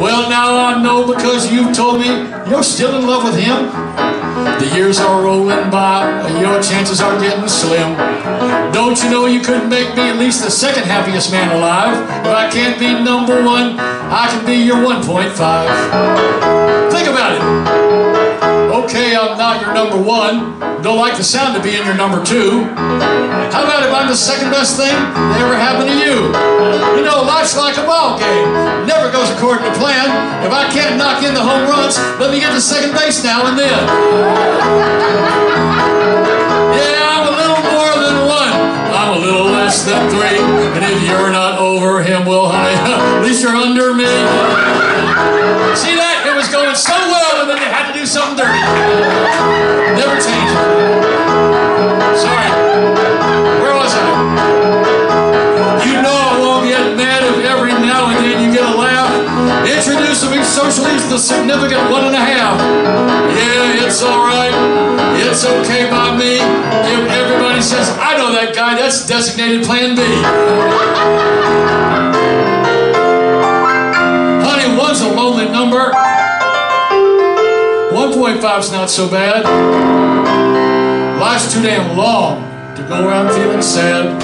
Well, now I know because you've told me you're still in love with him. The years are rolling by, your chances are getting slim. Don't you know you couldn't make me at least the second happiest man alive? If I can't be number one, I can be your 1.5. number one. Don't like the sound of being your number two. How about if I'm the second best thing that ever happened to you? You know, life's like a ball game. Never goes according to plan. If I can't knock in the home runs, let me get to second base now and then. Yeah, I'm a little more than one. I'm a little less than three. And if you're not over him, well, honey, at least you're under me. Introduce me socially to the significant one and a half. Yeah, it's all right. It's okay by me. If everybody says, I know that guy, that's designated Plan B. Honey, one's a lonely number. 1.5's not so bad. Life's too damn long to go around feeling sad.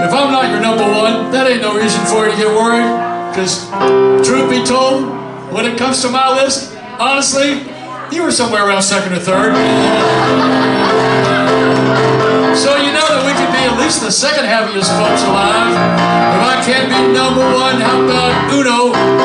If I'm not your number one, that ain't no reason for you to get worried. Because, truth be told, when it comes to my list, honestly, you were somewhere around second or third. So you know that we could be at least the second happiest folks alive. If I can't be number one, how about Uno